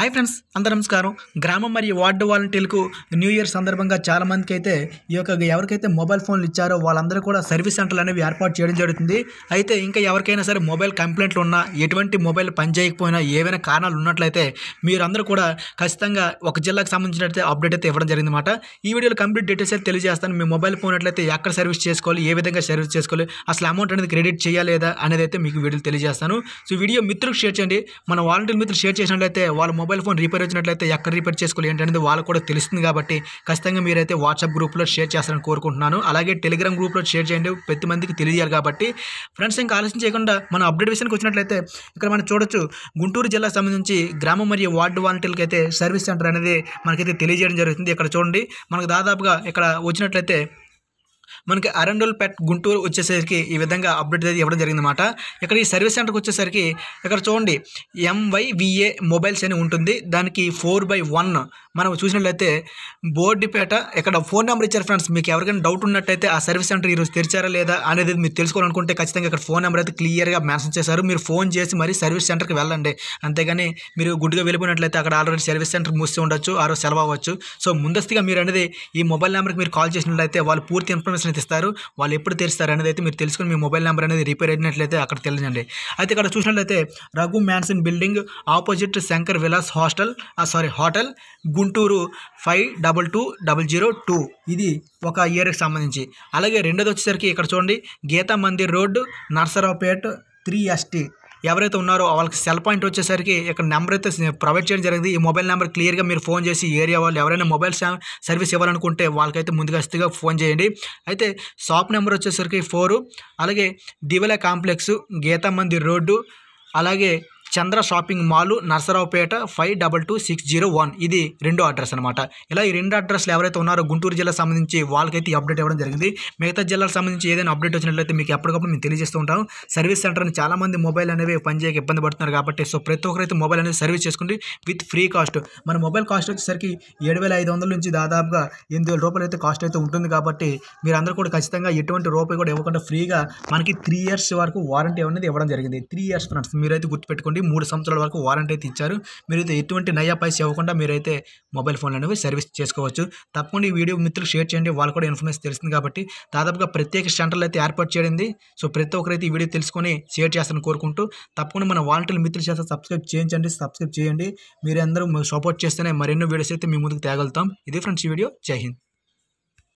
Hi friends అందరూ నమస్కారం. గ్రామం మరియు వార్డు వాలంటీర్లకు న్యూ ఇయర్ సందర్భంగా చాలామందికి అయితే ఈ యొక్క ఎవరికైతే మొబైల్ ఫోన్లు ఇచ్చారో వాళ్ళందరూ కూడా సర్వీస్ సెంటర్లు అనేవి ఏర్పాటు చేయడం జరుగుతుంది. అయితే ఇంకా ఎవరికైనా సరే మొబైల్ కంప్లైంట్లు ఉన్నా ఎటువంటి మొబైల్ పనిచేయకపోయినా ఏవైనా కారణాలు ఉన్నట్లయితే మీరందరూ కూడా ఖచ్చితంగా ఒక జిల్లాకు సంబంధించినట్లయితే అప్డేట్ అయితే ఇవ్వడం జరిగిందన్నమాట. ఈ వీడియోలో కంప్లీట్ డీటెయిల్స్ అయితే తెలియజేస్తాను. మీ మొబైల్ ఫోన్ అట్లయితే ఎక్కడ సర్వీస్ చేసుకోవాలి ఏ విధంగా సర్వీస్ చేసుకోవాలి అసలు అమౌంట్ అనేది క్రెడిట్ చేయాలేదా అనేది అయితే మీకు వీడియో తెలియజేస్తాను. సో వీడియో మిత్రులకు షేర్ చేయండి. మన వాలంటీర్ మిత్రులు షేర్ చేసినట్లయితే వాళ్ళ మొబైల్ మొబైల్ ఫోన్ రిపేర్ వచ్చినట్లయితే ఎక్కడ రిపేర్ చేసుకోవాలి ఏంటనేది వాళ్ళకు కూడా తెలుస్తుంది కాబట్టి ఖచ్చితంగా మీరైతే వాట్సాప్ గ్రూప్లో షేర్ చేస్తారని కోరుకుంటున్నాను. అలాగే టెలిగ్రామ్ గ్రూప్లో షేర్ చేయండి ప్రతి మందికి తెలియజేయాలి కాబట్టి. ఫ్రెండ్స్ ఇంకా ఆలస్యం చేయకుండా మన అప్డేట్ విషయానికి వచ్చినట్లయితే ఇక్కడ మనం చూడొచ్చు గుంటూరు జిల్లాకు సంబంధించి గ్రామం మరియు వార్డు వాలంటీర్లకి అయితే సర్వీస్ సెంటర్ అనేది మనకైతే తెలియజేయడం జరుగుతుంది. ఇక్కడ చూడండి మనకు దాదాపుగా ఇక్కడ వచ్చినట్లయితే మనకి అరండోల్పేట్ గుంటూరు వచ్చేసరికి ఈ విధంగా అప్డేట్ అయితే ఇవ్వడం జరిగిందన్నమాట. ఇక్కడ ఈ సర్వీస్ సెంటర్కి వచ్చేసరికి ఇక్కడ చూడండి ఎంవైవిఏ మొబైల్స్ అని ఉంటుంది. దానికి ఫోర్ బై వన్ మనం చూసినట్లయితే బోర్డుపేట ఇక్కడ ఫోన్ నెంబర్ ఇచ్చారు ఫ్రెండ్స్. మీకు ఎవరికైనా డౌట్ ఉన్నట్టయితే ఆ సర్వీస్ సెంటర్ ఈరోజు తెరిచారా లేదా అనేది మీరు తెలుసుకోవాలనుకుంటే ఖచ్చితంగా ఇక్కడ ఫోన్ నెంబర్ అయితే క్లియర్గా మెన్షన్ చేశారు. మీరు ఫోన్ చేసి మరి సర్వీస్ సెంటర్కి వెళ్ళండి. అంతేగాని మీరు గుడ్డుగా వెళ్ళిపోయినట్లయితే అక్కడ ఆల్రెడీ సర్వీస్ సెంటర్ మూసి ఉండొచ్చు ఆరో సెలవు అవ్వచ్చు. సో ముందస్తుగా మీరు అనేది ఈ మొబైల్ నెంబర్కి మీరు కాల్ చేసినట్లయితే వాళ్ళు పూర్తి ఇన్ఫర్మేషన్ అయితే ఇస్తారు వాళ్ళు ఎప్పుడు తెరుస్తారు అనేది అయితే మీరు తెలుసుకుని మీ మొబైల్ నెంబర్ అనేది రిపేర్ అయినట్లయితే అక్కడ తెలియజండి అయితే ఇక్కడ చూసినట్లయితే Raghu mansion building opposite Shankar Vilas hostel sorry hotel Guntur five double two double zero two. ఇది ఒక ఇయర్కి సంబంధించి. అలాగే రెండోది వచ్చేసరికి ఇక్కడ చూడండి Geeta Mandir road Narasaraopet three ST. ఎవరైతే ఉన్నారో వాళ్ళకి సెల్ పాయింట్ వచ్చేసరికి ఇక్కడ నెంబర్ అయితే ప్రొవైడ్ చేయడం జరిగింది. ఈ మొబైల్ నెంబర్ క్లియర్గా మీరు ఫోన్ చేసి ఏరియా వాళ్ళు ఎవరైనా మొబైల్ సర్వీస్ ఇవ్వాలనుకుంటే వాళ్ళకైతే ముందుగాస్తిగా ఫోన్ చేయండి. అయితే షాప్ నెంబర్ వచ్చేసరికి ఫోరు. అలాగే దివల కాంప్లెక్స్ గీతా మందిర్ రోడ్డు అలాగే Chandra shopping mall Narasaraopeta five double two six zero one. ఇది రెండో అడ్రస్ అనమాట ఇలా ఈ రెండు అడ్రస్లు ఎవరైతే ఉన్నారో గుంటూరు జిల్లా సంబంధించి వాళ్ళకైతే అప్డేట్ ఇవ్వడం జరిగింది. మిగతా జిల్లాలకు సంబంధించి ఏదైనా అప్డేట్ వచ్చినట్లయితే మీకు ఎప్పటికప్పుడు మేము తెలియజేస్తూ ఉంటాం సర్వీస్ సెంటర్ని చాలామంది మొబైల్ అనేవి పనిచేయక ఇబ్బంది పడుతున్నారు కాబట్టి సో ప్రతి ఒక్కరైతే మొబైల్ అనేది సర్వీస్ చేసుకుంటే విత్ ఫ్రీ కాస్ట్. మన మొబైల్ కాస్ట్ వచ్చేసరికి ఏడు వేల ఐదు వందల నుంచి దాదాపుగా ఎనిమిది వేల రూపాయలు అయితే కాస్ట్ అయితే ఉంటుంది కాబట్టి మీరందరూ కూడా ఖచ్చితంగా ఎటువంటి రూపాయి కూడా ఇవ్వకుండా ఫ్రీగా మనకి త్రీ ఇయర్స్ వరకు వారంటీ అనేది ఇవ్వడం జరిగింది. త్రీ ఇయర్స్ ఫ్రెండ్స్ మీరైతే గుర్తుపెట్టుకోండి. మూడు సంవత్సరాల వరకు వారంటీ అయితే ఇచ్చారు. మీరైతే ఎటువంటి నయా పైసా ఇవ్వకుండా మీరైతే మొబైల్ ఫోన్లు అనేవి సర్వీస్ చేసుకోవచ్చు. తప్పకుండా ఈ వీడియో మిత్రులు షేర్ చేయండి. వాళ్ళు కూడా ఇన్ఫర్మేషన్ తెలుస్తుంది కాబట్టి దాదాపుగా ప్రత్యేక సెంటర్లు అయితే ఏర్పాటు చేయడింది సో ప్రతి ఒక్కరైతే ఈ వీడియో తెలుసుకొని షేర్ చేస్తారని కోరుకుంటూ తప్పకుండా మన వాలంటీర్ మిత్రులు చేస్తే సబ్స్క్రైబ్ చేయించండి. సబ్స్క్రైబ్ చేయండి. మీరు అందరూ సపోర్ట్ చేస్తేనే మరెన్నో వీడియోస్ అయితే మీ ముందుకు తేగలుగుతాం. ఇది ఫ్రెండ్స్ ఈ వీడియో. జై హింద్.